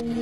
You.